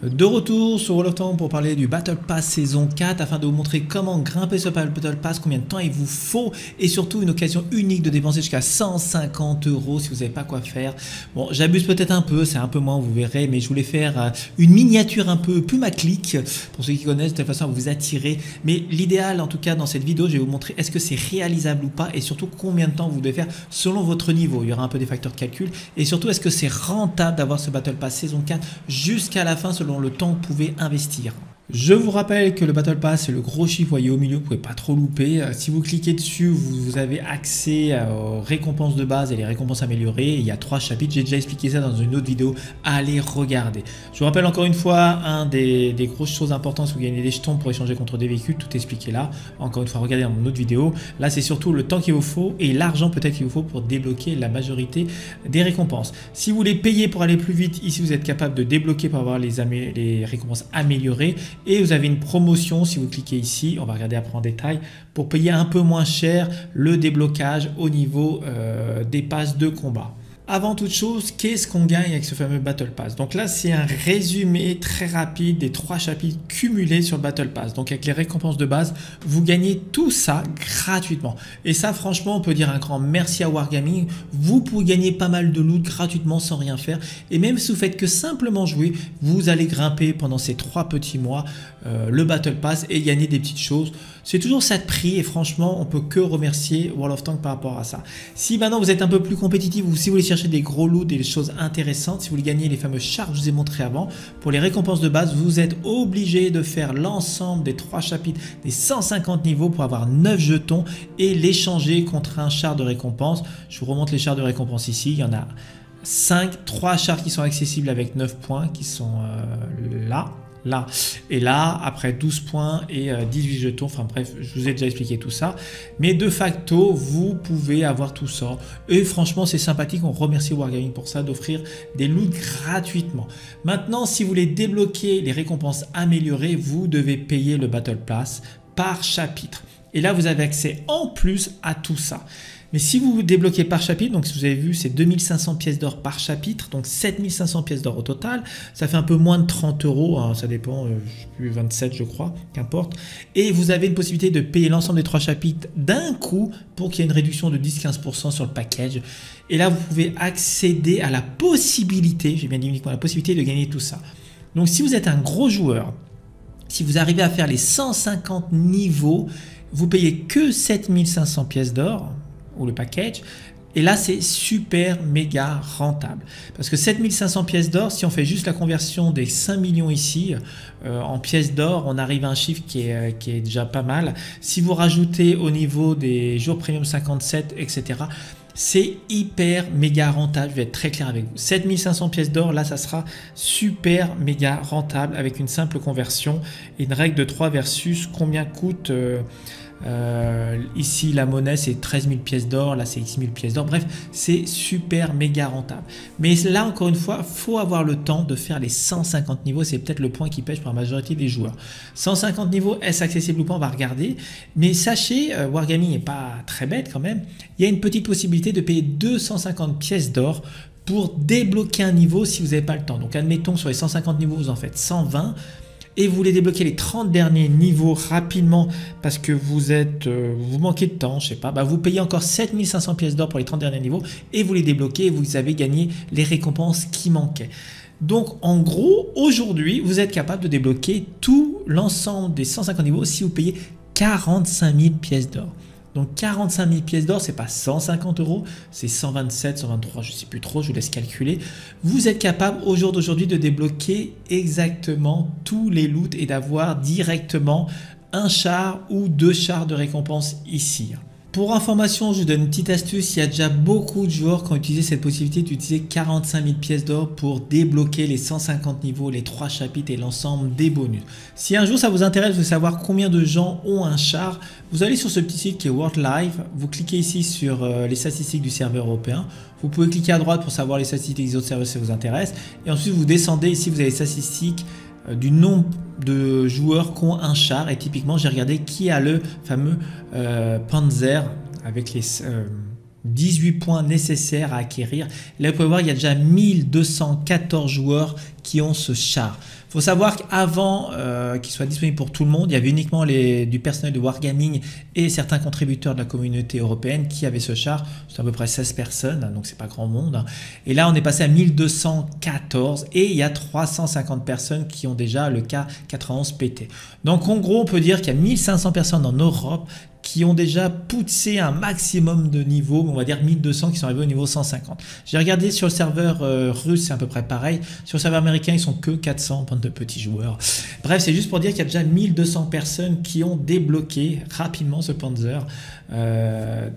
De retour sur World of Tanks pour parler du Battle Pass saison 4 afin de vous montrer comment grimper ce Battle Pass, combien de temps il vous faut et surtout une occasion unique de dépenser jusqu'à 150 euros si vous n'avez pas quoi faire. Bon, j'abuse peut-être un peu, c'est un peu moins, vous verrez, mais je voulais faire euh, une miniature un peu pumaclic pour ceux qui connaissent, de toute façon à vous attirer. Mais l'idéal en tout cas dans cette vidéo, je vais vous montrer est-ce que c'est réalisable ou pas et surtout combien de temps vous devez faire selon votre niveau. Il y aura un peu des facteurs de calcul et surtout est-ce que c'est rentable d'avoir ce Battle Pass saison 4 jusqu'à la fin selon le temps pouvez investir. Je vous rappelle que le Battle Pass, c'est le gros chiffre, voyez au milieu, vous pouvez pas trop louper. Euh, si vous cliquez dessus, vous, avez accès aux récompenses de base et les récompenses améliorées. Il y a trois chapitres, j'ai déjà expliqué ça dans une autre vidéo. Allez regarder. Je vous rappelle encore une fois, un des, grosses choses importantes, vous gagnez des jetons pour échanger contre des véhicules, tout expliqué là. Encore une fois, regardez dans mon autre vidéo. Là, c'est surtout le temps qu'il vous faut et l'argent peut-être qu'il vous faut pour débloquer la majorité des récompenses. Si vous voulez payer pour aller plus vite, ici vous êtes capable de débloquer pour avoir les récompenses améliorées et vous avez une promotion, si vous cliquez ici, on va regarder après en détail, pour payer un peu moins cher le déblocage au niveau euh, des passes de combat avant toute chose, qu'est-ce qu'on gagne avec ce fameux Battle Pass? Donc là, c'est un résumé très rapide des trois chapitres cumulés sur le Battle Pass. Donc avec les récompenses de base, vous gagnez tout ça gratuitement. Et ça, franchement, on peut dire un grand merci à Wargaming. Vous pouvez gagner pas mal de loot gratuitement sans rien faire. Et même si vous faites que simplement jouer, vous allez grimper pendant ces trois petits mois euh, le Battle Pass et gagner des petites choses. C'est toujours ça de prix et franchement, on peut que remercier World of Tanks par rapport à ça. Si maintenant vous êtes un peu plus compétitif ou si vous voulez chercher des gros loot, des choses intéressantes, si vous voulez gagner les fameux chars que je vous ai montré avant, pour les récompenses de base, vous êtes obligé de faire l'ensemble des trois chapitres, des 150 niveaux pour avoir 9 jetons et l'échanger contre un char de récompense. Je vous remonte les chars de récompense ici, il y en a 5, 3 chars qui sont accessibles avec 9 points qui sont euh, là Et là, après 12 points et 18 euh, jetons, enfin bref, je vous ai déjà expliqué tout ça. Mais de facto, vous pouvez avoir tout ça. Et franchement, c'est sympathique. On remercie Wargaming pour ça, d'offrir des loots gratuitement. Maintenant, si vous voulez débloquer les récompenses améliorées, vous devez payer le Battle Pass par chapitre. Et là, vous avez accès en plus à tout ça. Mais si vous débloquez par chapitre, donc si vous avez vu, c'est 2500 pièces d'or par chapitre, donc 7500 pièces d'or au total. Ça fait un peu moins de 30 euros, hein, ça dépend, euh, plus, 27 je crois, qu'importe. Et vous avez une possibilité de payer l'ensemble des trois chapitres d'un coup pour qu'il y ait une réduction de 10-15% sur le package. Et là, vous pouvez accéder à la possibilité, j'ai bien dit uniquement la possibilité de gagner tout ça. Donc si vous êtes un gros joueur, si vous arrivez à faire les 150 niveaux, vous payez que 7500 pièces d'or, ou le package. Et là, c'est super méga rentable. Parce que 7500 pièces d'or, si on fait juste la conversion des 5 millions ici, euh, en pièces d'or, on arrive à un chiffre qui est, euh, qui est déjà pas mal. Si vous rajoutez au niveau des jours premium 57, etc., c'est hyper méga rentable. Je vais être très clair avec vous. 7500 pièces d'or, là, ça sera super méga rentable avec une simple conversion et une règle de 3 versus combien coûte. Euh, euh, ici, la monnaie, c'est 13 000 pièces d'or. Là, c'est X 000 pièces d'or. Bref, c'est super méga rentable. Mais là, encore une fois, faut avoir le temps de faire les 150 niveaux. C'est peut-être le point qui pêche pour la majorité des joueurs. 150 niveaux, est-ce accessible ou pas? On va regarder. Mais sachez, euh, Wargaming n'est pas très bête quand même. Il y a une petite possibilité de payer 250 pièces d'or pour débloquer un niveau si vous n'avez pas le temps. Donc, admettons, sur les 150 niveaux, vous en faites 120 et vous voulez débloquer les 30 derniers niveaux rapidement parce que vous êtes euh, vous manquez de temps, je sais pas, bah vous payez encore 7500 pièces d'or pour les 30 derniers niveaux et vous les débloquez et vous avez gagné les récompenses qui manquaient. Donc en gros, aujourd'hui, vous êtes capable de débloquer tout l'ensemble des 150 niveaux si vous payez 45 000 pièces d'or. Donc 45 000 pièces d'or, c'est pas 150 euros, c'est 127, 123, je sais plus trop, je vous laisse calculer. Vous êtes capable au jour d'aujourd'hui de débloquer exactement tous les loots et d'avoir directement un char ou deux chars de récompense ici. Pour information, je vous donne une petite astuce. Il y a déjà beaucoup de joueurs qui ont utilisé cette possibilité d'utiliser 45 000 pièces d'or pour débloquer les 150 niveaux, les 3 chapitres et l'ensemble des bonus. Si un jour ça vous intéresse de savoir combien de gens ont un char, vous allez sur ce petit site qui est World Live. Vous cliquez ici sur euh, les statistiques du serveur européen. Vous pouvez cliquer à droite pour savoir les statistiques des autres serveurs si ça vous intéresse. Et ensuite, vous descendez ici, vous avez les statistiques du nombre de joueurs qui ont un char. Et typiquement, j'ai regardé qui a le fameux euh, Panzer avec les, euh, 18 points nécessaires à acquérir. Là, vous pouvez voir, il y a déjà 1214 joueurs qui ont ce char. Il faut savoir qu'avant euh, qu'il soit disponible pour tout le monde, il y avait uniquement du personnel de Wargaming et certains contributeurs de la communauté européenne qui avaient ce char. C'est à peu près 16 personnes, hein, donc c'est pas grand monde. Et là, on est passé à 1214 et il y a 350 personnes qui ont déjà le K91 PT. Donc en gros, on peut dire qu'il y a 1500 personnes en Europe qui ont déjà poussé un maximum de niveau, on va dire 1200 qui sont arrivés au niveau 150. J'ai regardé sur le serveur euh, russe, c'est à peu près pareil. Sur le serveur américain, ils sont que 400 de petits joueurs. Bref, c'est juste pour dire qu'il y a déjà 1200 personnes qui ont débloqué rapidement ce Panzer. Euh,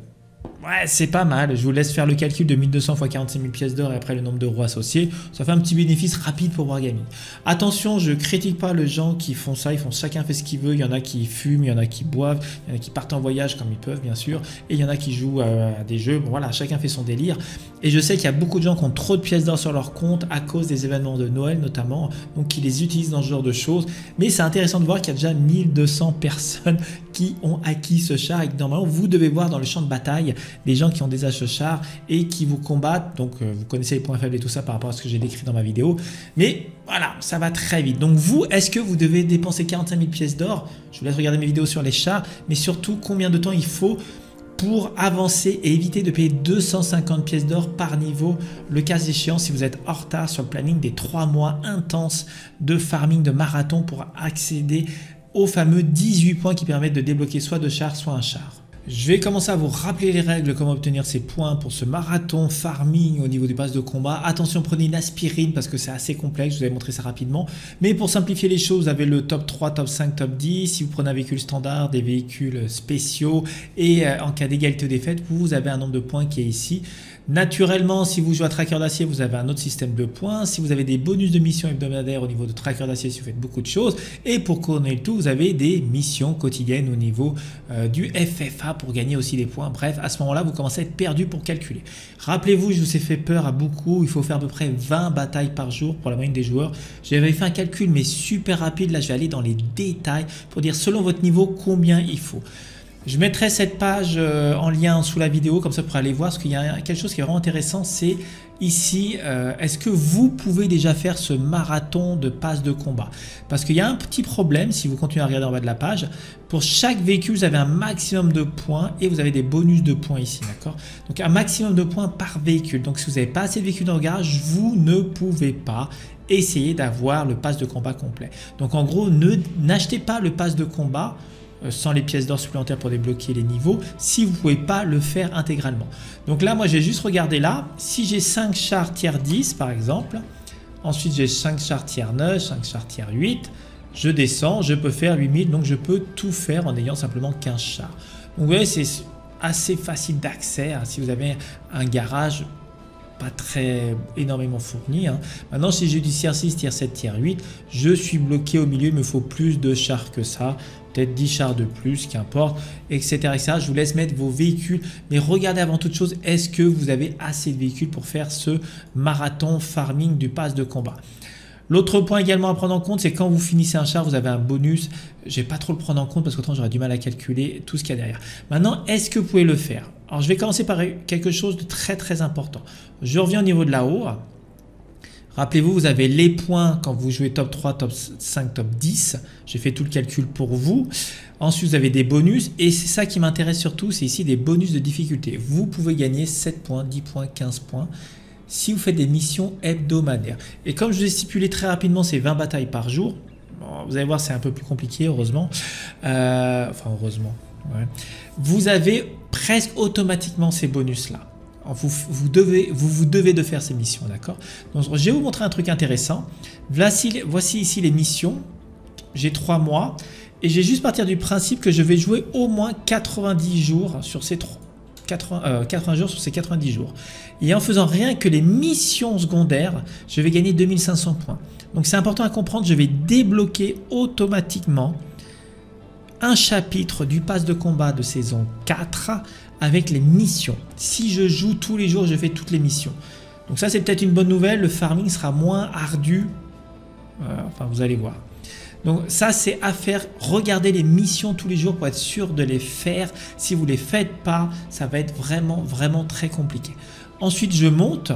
Ouais, c'est pas mal. Je vous laisse faire le calcul de 1200 x 46 000 pièces d'or et après le nombre d'euros associés. Ça fait un petit bénéfice rapide pour Wargaming. Attention, je critique pas les gens qui font ça. Ils font chacun fait ce qu'il veut. Il y en a qui fument, il y en a qui boivent, il y en a qui partent en voyage comme ils peuvent, bien sûr. Et il y en a qui jouent à des jeux. Voilà, chacun fait son délire. Et je sais qu'il y a beaucoup de gens qui ont trop de pièces d'or sur leur compte à cause des événements de Noël notamment, donc qui les utilisent dans ce genre de choses. Mais c'est intéressant de voir qu'il y a déjà 1200 personnes ont acquis ce char et que normalement vous devez voir dans le champ de bataille des gens qui ont des ce char et qui vous combattent. Donc euh, vous connaissez les points faibles et tout ça par rapport à ce que j'ai décrit dans ma vidéo. Mais voilà, ça va très vite. Donc vous, est-ce que vous devez dépenser 45 000 pièces d'or? Je vous laisse regarder mes vidéos sur les chars, mais surtout combien de temps il faut pour avancer et éviter de payer 250 pièces d'or par niveau, le cas échéant si vous êtes en retard sur le planning des 3 mois intenses de farming de marathon pour accéder aux fameux 18 points qui permettent de débloquer soit deux chars, soit un char. Je vais commencer à vous rappeler les règles, comment obtenir ces points pour ce marathon farming au niveau des bases de combat. Attention, prenez une aspirine parce que c'est assez complexe, je vous ai montré ça rapidement. Mais pour simplifier les choses, vous avez le top 3, top 5, top 10. Si vous prenez un véhicule standard, des véhicules spéciaux et euh, en cas d'égalité des fêtes, vous avez un nombre de points qui est ici. Naturellement, si vous jouez à Tracker d'acier, vous avez un autre système de points. Si vous avez des bonus de missions hebdomadaires au niveau de Tracker d'acier, si vous faites beaucoup de choses. Et pour couronner le tout, vous avez des missions quotidiennes au niveau euh, du FFA pour gagner aussi des points. Bref, à ce moment-là, vous commencez à être perdu pour calculer. Rappelez-vous, je vous ai fait peur à beaucoup. Il faut faire à peu près 20 batailles par jour pour la moyenne des joueurs. J'avais fait un calcul, mais super rapide. Là, je vais aller dans les détails pour dire selon votre niveau combien il faut. Je mettrai cette page euh, en lien sous la vidéo, comme ça pour aller voir, parce qu'il y a quelque chose qui est vraiment intéressant, c'est ici, euh, est-ce que vous pouvez déjà faire ce marathon de passe de combat? Parce qu'il y a un petit problème, si vous continuez à regarder en bas de la page, pour chaque véhicule, vous avez un maximum de points et vous avez des bonus de points ici, d'accord? Donc un maximum de points par véhicule. Donc si vous n'avez pas assez de véhicules dans le garage, vous ne pouvez pas essayer d'avoir le pass de combat complet. Donc en gros, n'achetez pas le pass de combat sans les pièces d'or supplémentaires pour débloquer les niveaux si vous ne pouvez pas le faire intégralement. Donc là, moi, j'ai juste regardé là. Si j'ai 5 chars tiers 10, par exemple, ensuite j'ai 5 chars tiers 9, 5 chars tiers 8, je descends, je peux faire 8000, donc je peux tout faire en ayant simplement 15 chars. Donc vous voyez, c'est assez facile d'accès. Hein. si vous avez un garage pas très énormément fourni. Hein. Maintenant, si j'ai du tiers 6, tiers 7, tiers 8, je suis bloqué au milieu, il me faut plus de chars que ça peut-être 10 chars de plus, qu'importe, etc., etc. Je vous laisse mettre vos véhicules, mais regardez avant toute chose, est-ce que vous avez assez de véhicules pour faire ce marathon farming du pass de combat? L'autre point également à prendre en compte, c'est quand vous finissez un char, vous avez un bonus. Je vais pas trop le prendre en compte parce qu'autant j'aurais du mal à calculer tout ce qu'il y a derrière. Maintenant, est-ce que vous pouvez le faire? Alors, je vais commencer par quelque chose de très très important. Je reviens au niveau de là-haut. Rappelez-vous, vous avez les points quand vous jouez top 3, top 5, top 10. J'ai fait tout le calcul pour vous. Ensuite, vous avez des bonus. Et c'est ça qui m'intéresse surtout, c'est ici des bonus de difficulté. Vous pouvez gagner 7 points, 10 points, 15 points si vous faites des missions hebdomadaires. Et comme je vous ai très rapidement, c'est 20 batailles par jour. vous allez voir, c'est un peu plus compliqué, heureusement. Euh, enfin, heureusement. Vous avez presque automatiquement ces bonus-là. Vous, vous, devez, vous, devez de faire ces missions, d'accord? Donc, je vais vous montrer un truc intéressant. Voici, ici les missions. J'ai trois mois. Et j'ai juste partir du principe que je vais jouer au moins 90 jours sur ces 80, 80 euh, jours sur ces 90 jours. Et en faisant rien que les missions secondaires, je vais gagner 2500 points. Donc c'est important à comprendre, je vais débloquer automatiquement un chapitre du pass de combat de saison 4 avec les missions. Si je joue tous les jours, je fais toutes les missions. Donc ça, c'est peut-être une bonne nouvelle. Le farming sera moins ardu. Euh, enfin, vous allez voir. Donc ça, c'est à faire. Regardez les missions tous les jours pour être sûr de les faire. Si vous ne les faites pas, ça va être vraiment, vraiment très compliqué. Ensuite, je monte.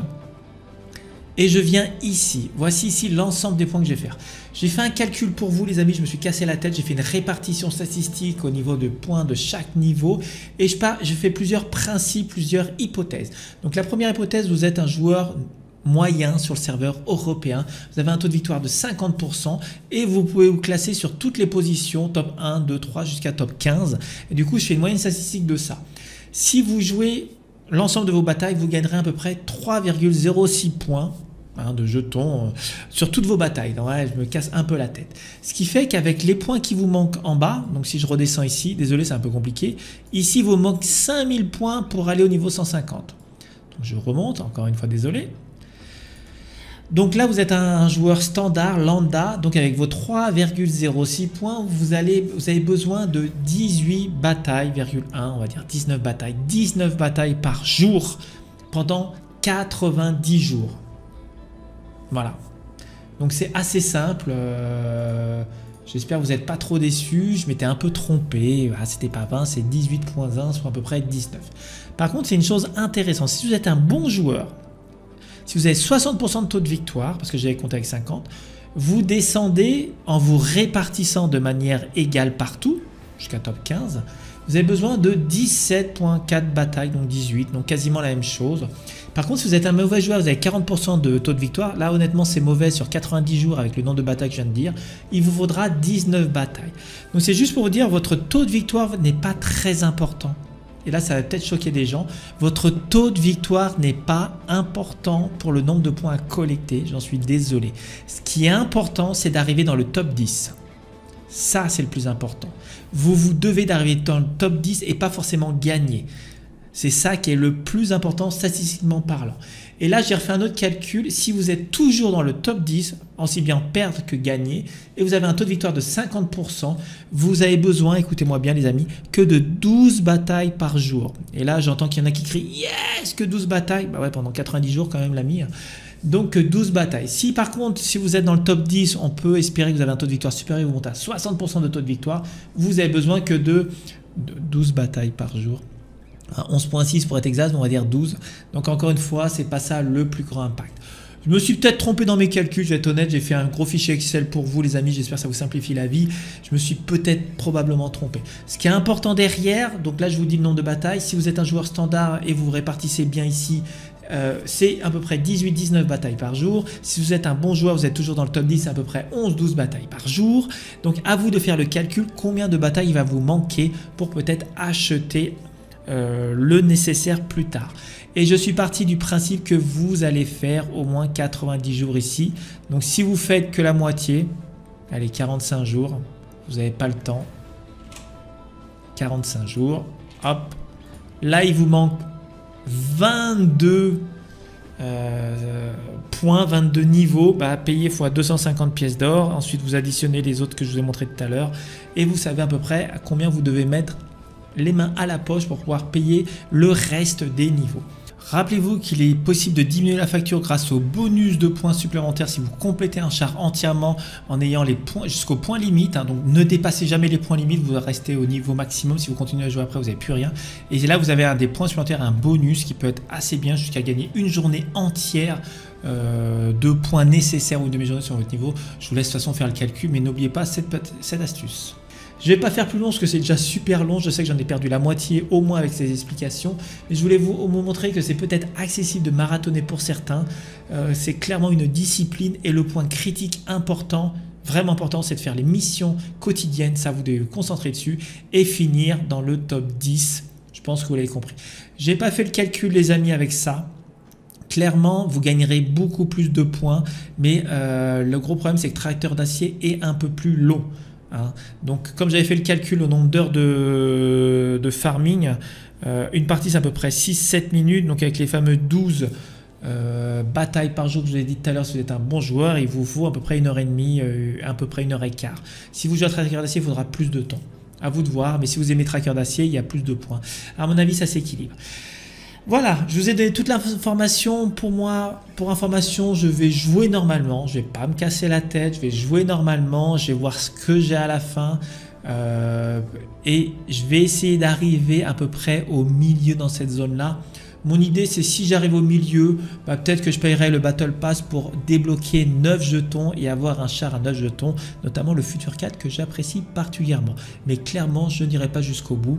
Et je viens ici. Voici ici l'ensemble des points que je vais faire. J'ai fait un calcul pour vous les amis, je me suis cassé la tête, j'ai fait une répartition statistique au niveau de points de chaque niveau et je, je fais plusieurs principes, plusieurs hypothèses. Donc la première hypothèse, vous êtes un joueur moyen sur le serveur européen. Vous avez un taux de victoire de 50% et vous pouvez vous classer sur toutes les positions, top 1, 2, 3 jusqu'à top 15. Et du coup, je fais une moyenne statistique de ça. Si vous jouez l'ensemble de vos batailles, vous gagnerez à peu près 3,06 points Hein, de jetons euh, sur toutes vos batailles. Donc, je me casse un peu la tête. Ce qui fait qu'avec les points qui vous manquent en bas, donc si je redescends ici, désolé c'est un peu compliqué, ici vous manque 5000 points pour aller au niveau 150. Donc je remonte, encore une fois désolé. Donc là vous êtes un joueur standard, lambda, donc avec vos 3,06 points, vous, avez besoin de 18 batailles, 1, on va dire 19 batailles, 19 batailles par jour pendant 90 jours. Voilà. Donc c'est assez simple. Euh, j'espère que vous n'êtes pas trop déçus. Je m'étais un peu trompé. Ah, C'était pas 20, c'est 18.1, soit à peu près 19. Par contre, c'est une chose intéressante. Si vous êtes un bon joueur, si vous avez 60% de taux de victoire, parce que j'avais compté avec 50, vous descendez en vous répartissant de manière égale partout, jusqu'à top 15. Vous avez besoin de 17.4 batailles, donc 18, donc quasiment la même chose. Par contre, si vous êtes un mauvais joueur, vous avez 40% de taux de victoire. Là, honnêtement, c'est mauvais sur 90 jours avec le nombre de batailles que je viens de dire. Il vous faudra 19 batailles. Donc, c'est juste pour vous dire, votre taux de victoire n'est pas très important. Et là, ça va peut-être choquer des gens. Votre taux de victoire n'est pas important pour le nombre de points à collecter. J'en suis désolé. Ce qui est important, c'est d'arriver dans le top 10. Ça, c'est le plus important. Vous, vous devez d'arriver dans le top 10 et pas forcément gagner. C'est ça qui est le plus important statistiquement parlant. Et là, j'ai refait un autre calcul. Si vous êtes toujours dans le top 10, aussi bien perdre que gagner, et vous avez un taux de victoire de 50%, vous avez besoin, écoutez-moi bien les amis, que de 12 batailles par jour. Et là, j'entends qu'il y en a qui crient Yes, que 12 batailles Bah ouais, pendant 90 jours quand même, l'ami. Donc 12 batailles. Si par contre, si vous êtes dans le top 10, on peut espérer que vous avez un taux de victoire supérieur, vous montez à 60% de taux de victoire, vous avez besoin que de 12 batailles par jour. 11.6 pour être exact, on va dire 12. Donc encore une fois, c'est pas ça le plus grand impact. Je me suis peut-être trompé dans mes calculs, je vais être honnête, j'ai fait un gros fichier Excel pour vous les amis, j'espère que ça vous simplifie la vie. Je me suis peut-être probablement trompé. Ce qui est important derrière, donc là je vous dis le nombre de batailles, si vous êtes un joueur standard et vous répartissez bien ici, euh, c'est à peu près 18-19 batailles par jour. Si vous êtes un bon joueur, vous êtes toujours dans le top 10, c'est à peu près 11-12 batailles par jour. Donc à vous de faire le calcul, combien de batailles il va vous manquer pour peut-être acheter euh, le nécessaire plus tard. Et je suis parti du principe que vous allez faire au moins 90 jours ici. Donc si vous faites que la moitié, allez 45 jours, vous n'avez pas le temps. 45 jours, hop. Là il vous manque 22 euh, points, 22 niveaux, bah, payez x 250 pièces d'or. Ensuite, vous additionnez les autres que je vous ai montré tout à l'heure. Et vous savez à peu près à combien vous devez mettre les mains à la poche pour pouvoir payer le reste des niveaux. Rappelez-vous qu'il est possible de diminuer la facture grâce au bonus de points supplémentaires si vous complétez un char entièrement en ayant les points jusqu'au point limite. Hein. donc ne dépassez jamais les points limites, vous restez au niveau maximum. Si vous continuez à jouer après, vous n'avez plus rien. Et là, vous avez un des points supplémentaires, un bonus qui peut être assez bien jusqu'à gagner une journée entière euh, de points nécessaires ou une demi-journée sur votre niveau. Je vous laisse de toute façon faire le calcul, mais n'oubliez pas cette astuce. Je vais pas faire plus long parce que c'est déjà super long. Je sais que j'en ai perdu la moitié au moins avec ces explications. Mais je voulais vous, montrer que c'est peut-être accessible de marathonner pour certains. Euh, c'est clairement une discipline et le point critique important vraiment important, c'est de faire les missions quotidiennes, ça vous devez vous concentrer dessus et finir dans le top 10. Je pense que vous l'avez compris. J'ai pas fait le calcul les amis avec ça. Clairement, vous gagnerez beaucoup plus de points, mais euh, le gros problème c'est que tracteur d'acier est un peu plus long. Hein. Donc, comme j'avais fait le calcul au nombre d'heures de, farming, euh, une partie c'est à peu près 6-7 minutes. Donc, avec les fameux 12 euh, batailles par jour que je vous ai dit tout à l'heure, si vous êtes un bon joueur, il vous faut à peu près une heure et demie, euh, à peu près une heure et quart. Si vous jouez à Tracker d'acier, il faudra plus de temps. À vous de voir, mais si vous aimez Tracker d'acier, il y a plus de points. À mon avis, ça s'équilibre. Voilà, je vous ai donné toute l'information. Pour moi, pour information, je vais jouer normalement. Je vais pas me casser la tête. Je vais jouer normalement. Je vais voir ce que j'ai à la fin. Euh, et je vais essayer d'arriver à peu près au milieu dans cette zone-là. Mon idée, c'est si j'arrive au milieu, bah, peut-être que je paierai le Battle Pass pour débloquer 9 jetons et avoir un char à 9 jetons, notamment le Future 4 que j'apprécie particulièrement. Mais clairement, je n'irai pas jusqu'au bout.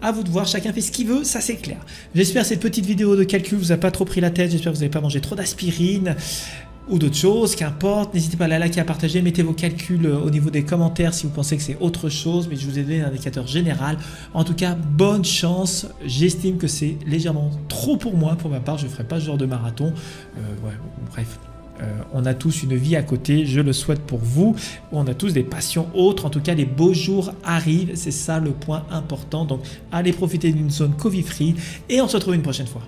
À vous de voir, chacun fait ce qu'il veut, ça c'est clair. J'espère que cette petite vidéo de calcul vous a pas trop pris la tête, j'espère que vous n'avez pas mangé trop d'aspirine ou d'autres choses, qu'importe. N'hésitez pas à la liker, à partager, mettez vos calculs euh, au niveau des commentaires si vous pensez que c'est autre chose, mais je vous ai donné un indicateur général. En tout cas, bonne chance. J'estime que c'est légèrement trop pour moi, pour ma part, je ne ferai pas ce genre de marathon. Euh, bref. Euh, on a tous une vie à côté, je le souhaite pour vous. On a tous des passions autres. En tout cas, les beaux jours arrivent. C'est ça le point important. Donc, allez profiter d'une zone Covid-free et on se retrouve une prochaine fois.